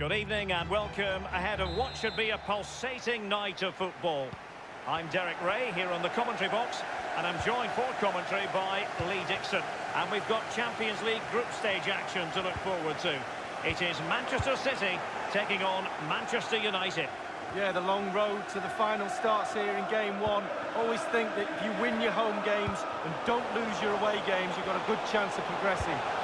Good evening and welcome ahead of what should be a pulsating night of football. I'm Derek Rae here on the commentary box and I'm joined for commentary by Lee Dixon. And we've got Champions League group stage action to look forward to. It is Manchester City taking on Manchester United. Yeah, the long road to the final starts here in game one. Always think that if you win your home games and don't lose your away games, you've got a good chance of progressing.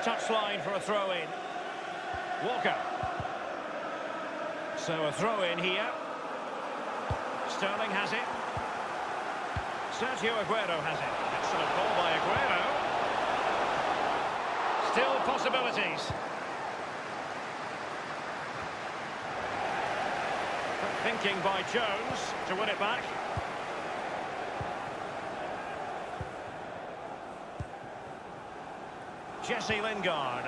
Touchline for a throw-in. Walker. So a throw-in here. Sterling has it. Sergio Aguero has it. Excellent ball by Aguero. Still possibilities. Thinking by Jones to win it back. Jesse Lingard.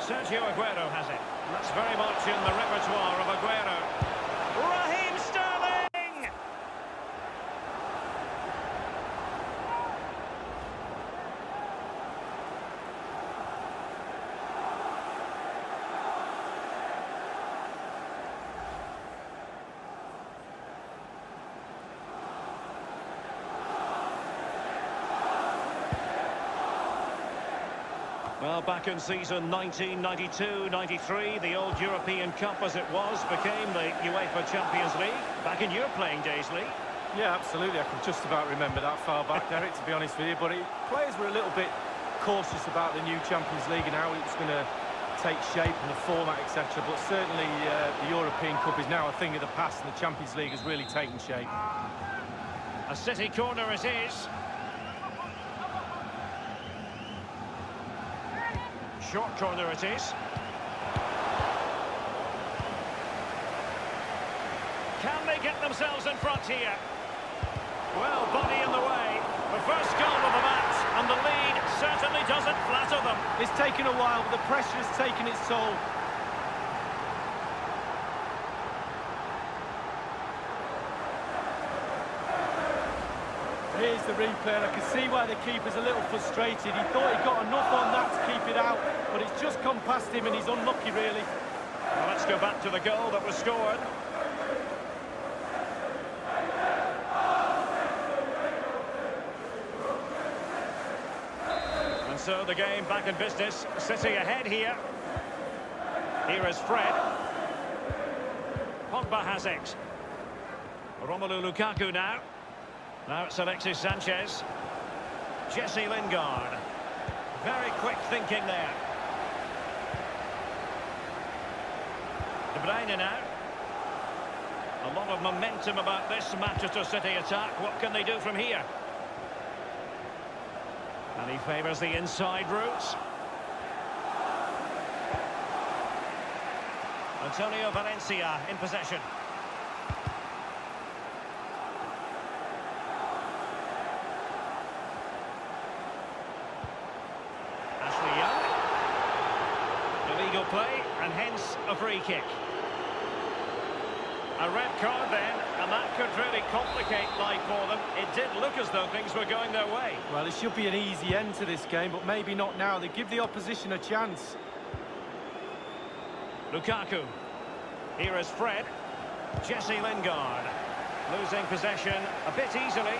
Sergio Aguero has it. That's very much in the repertoire of Aguero. Raheem Sterling! Well, back in season 1992-93, the old European Cup as it was became the UEFA Champions League. Back in your playing days, Lee. Yeah, absolutely. I can just about remember that far back, Derek, to be honest with you. But it, players were a little bit cautious about the new Champions League and how it's going to take shape and the format, etc. But certainly uh, the European Cup is now a thing of the past and the Champions League has really taken shape. A City corner it is. Short corner it is. Can they get themselves in front here? Well, body in the way. The first goal of the match, and the lead certainly doesn't flatter them. It's taken a while, but the pressure has taken its toll. Here's the replay, and I can see why the keeper's a little frustrated. He thought he got enough on that to keep it out, but it's just come past him, and he's unlucky, really. Let's go back to the goal that was scored. And so the game back in business. City ahead here. Here is Fred. Pogba has it. Romelu Lukaku now. Now it's Alexis Sanchez. Jesse Lingard. Very quick thinking there. De Bruyne now. A lot of momentum about this Manchester City attack. What can they do from here? And he favours the inside route. Antonio Valencia in possession. Ashley Young. Illegal play, and hence a free kick. A red card then, and that could really complicate life for them. It did look as though things were going their way. Well, it should be an easy end to this game, but maybe not now. They give the opposition a chance. Lukaku. Here is Fred. Jesse Lingard. Losing possession a bit easily.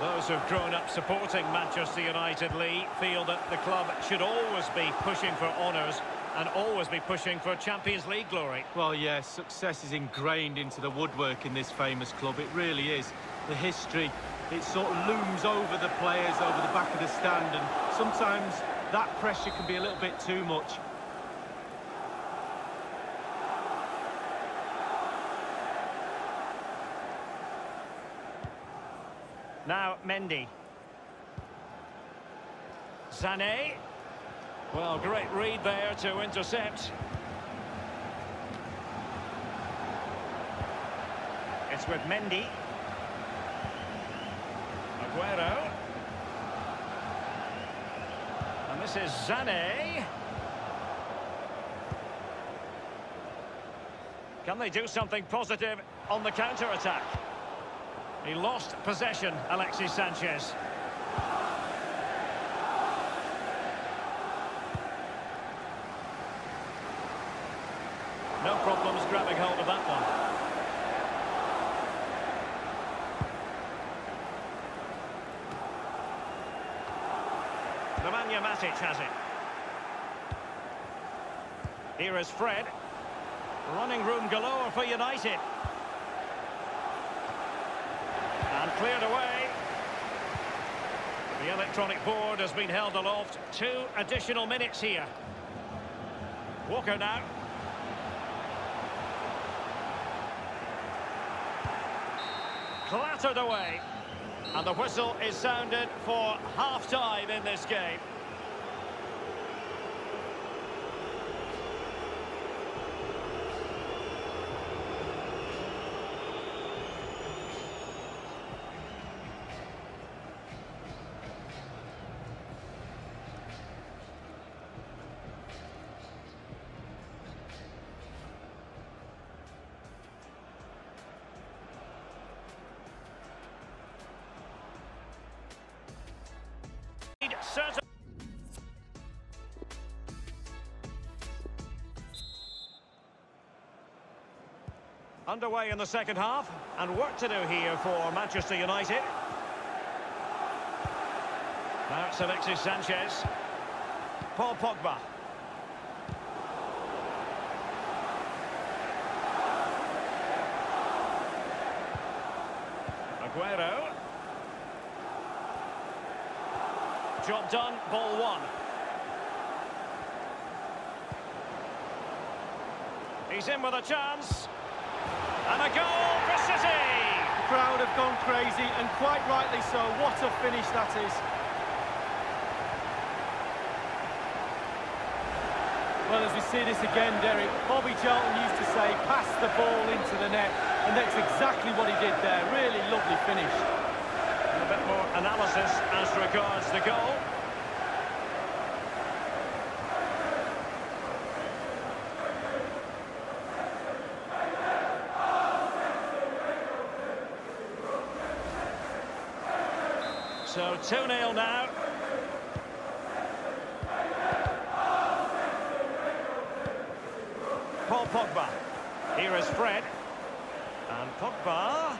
Well, those who've grown up supporting Manchester United, Lee, feel that the club should always be pushing for honours and always be pushing for Champions League glory. Well, yes, success is ingrained into the woodwork in this famous club. It really is. The history, it sort of looms over the players, over the back of the stand, and sometimes that pressure can be a little bit too much. Now, Mendy. Sané. Well, great read there to intercept. It's with Mendy. Aguero. And this is Sané. Can they do something positive on the counter-attack? He lost possession, Alexis Sanchez. No problems grabbing hold of that one. Nemanja Matic has it. Here is Fred. Running room galore for United. And cleared away. The electronic board has been held aloft. Two additional minutes here. Walker now. Clattered away. And the whistle is sounded for half-time in this game. Underway in the second half, and work to do here for Manchester United. Now it's Alexis Sanchez. Paul Pogba. Aguero. Job done, ball one. He's in with a chance. And a goal for City! The crowd have gone crazy, and quite rightly so. What a finish that is. Well, as we see this again, Derek, Bobby Charlton used to say, pass the ball into the net, and that's exactly what he did there. Really lovely finish. A bit more analysis as regards the goal. So 2-0 now. Paul Pogba. Here is Fred. And Pogba.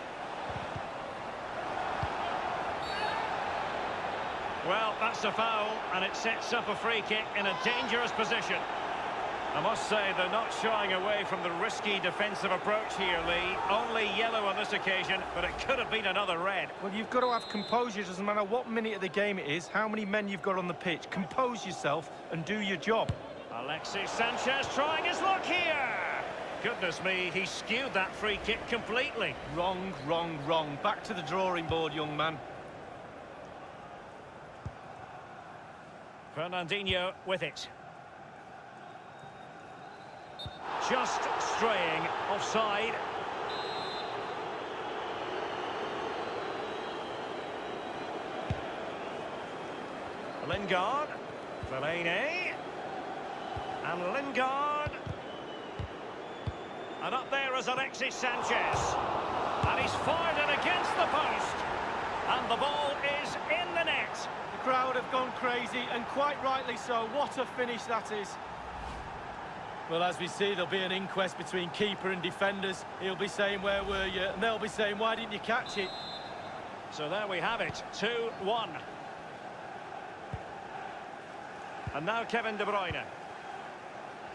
Well, that's a foul, and it sets up a free kick in a dangerous position. I must say they're not shying away from the risky defensive approach here, Lee. Only yellow on this occasion, but it could have been another red. Well, you've got to have composure. It doesn't matter what minute of the game it is, how many men you've got on the pitch. Compose yourself and do your job. Alexis Sanchez trying his luck here. Goodness me, he skewed that free kick completely. Wrong, wrong, wrong. Back to the drawing board, young man. Fernandinho with it. Just straying offside. Lingard. Fellaini. And Lingard. And up there is Alexis Sanchez. And he's fired it against the post. And the ball is in the net. The crowd have gone crazy, and quite rightly so. What a finish that is. Well, as we see, there'll be an inquest between keeper and defenders. He'll be saying, where were you? And they'll be saying, why didn't you catch it? So there we have it, 2-1. And now Kevin De Bruyne.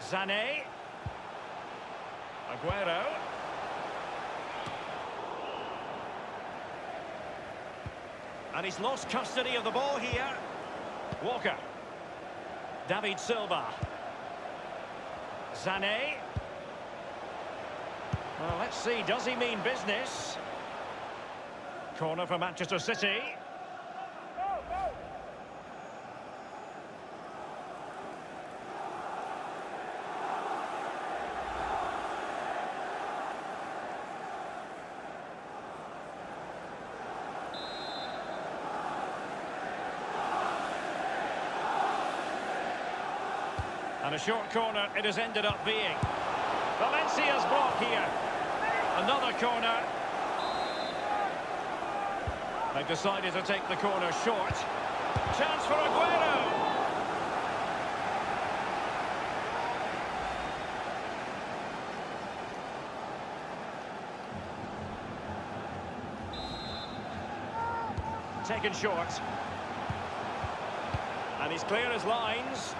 Sané. Aguero. And he's lost custody of the ball here. Walker. David Silva. Sané. Well, let's see, does he mean business? Corner for Manchester City. And a short corner it has ended up being. Valencia's block here. Another corner. They've decided to take the corner short. Chance for Aguero. Taken short. And he's clear as lines.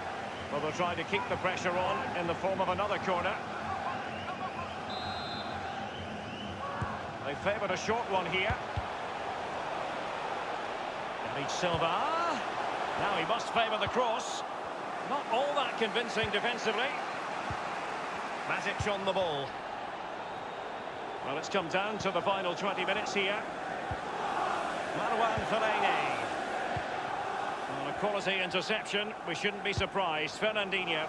Well, they'll try to keep the pressure on in the form of another corner. They favoured a short one here. David Silva. Now he must favour the cross. Not all that convincing defensively. Matic on the ball. Well, it's come down to the final 20 minutes here. Marwan Fellaini. Quality interception, we shouldn't be surprised. Fernandinho.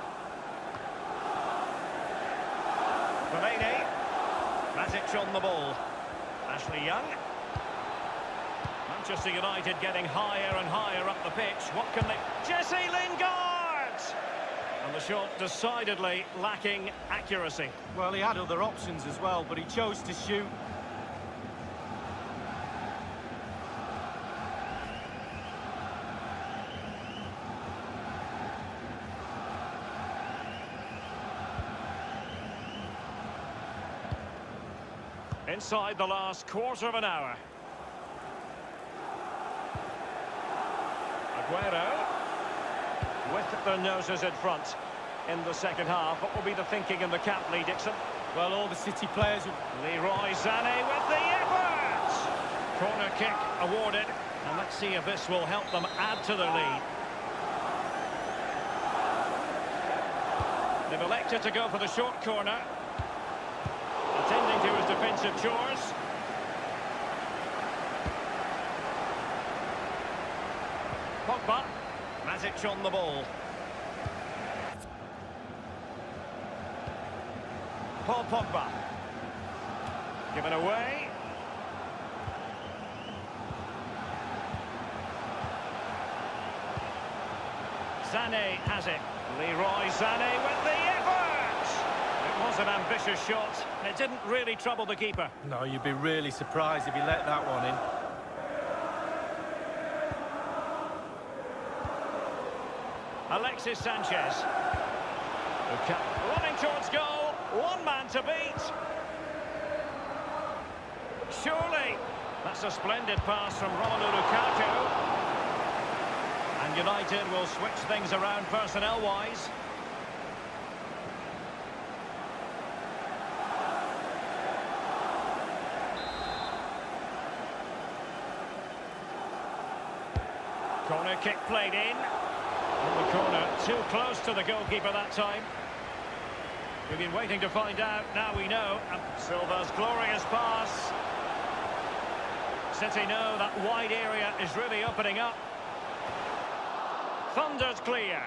Fellaini. Matic on the ball. Ashley Young. Manchester United getting higher and higher up the pitch. What can they... Jesse Lingard! And the shot decidedly lacking accuracy. Well, he had other options as well, but he chose to shoot. Inside the last quarter of an hour. Aguero with the noses in front in the second half. What will be the thinking in the camp, Lee Dixon? Well, all the City players... Leroy Sané with the effort! Corner kick awarded. And let's see if this will help them add to their lead. They've elected to go for the short corner. Defensive chores. Pogba. Matic on the ball. Paul Pogba. Given away. Sané has it. Leroy Sané with the effort! It was an ambitious shot. It didn't really trouble the keeper. No, you'd be really surprised if he let that one in. Alexis Sanchez. Running towards goal. One man to beat. Surely. That's a splendid pass from Romelu Lukaku. And United will switch things around personnel-wise. Corner kick played in. In the corner, too close to the goalkeeper that time. We've been waiting to find out, now we know. And Silva's glorious pass. City know that wide area is really opening up. Thunder's clear.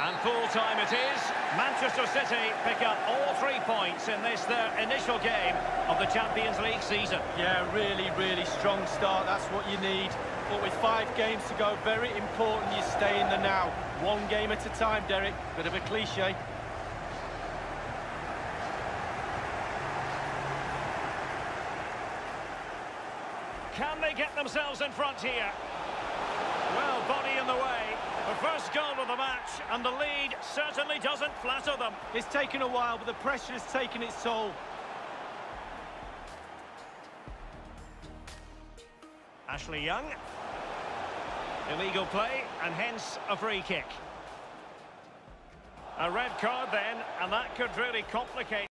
And full time it is. Manchester City pick up all three points in this, their initial game of the Champions League season. Yeah, really, really strong start. That's what you need. But with five games to go, very important you stay in the now. One game at a time, Derek. Bit of a cliche. Can they get themselves in front here? Well, body in the way. The first goal of the match, and the lead certainly doesn't flatter them. It's taken a while, but the pressure has taken its toll. Ashley Young. Illegal play, and hence a free kick. A red card then, and that could really complicate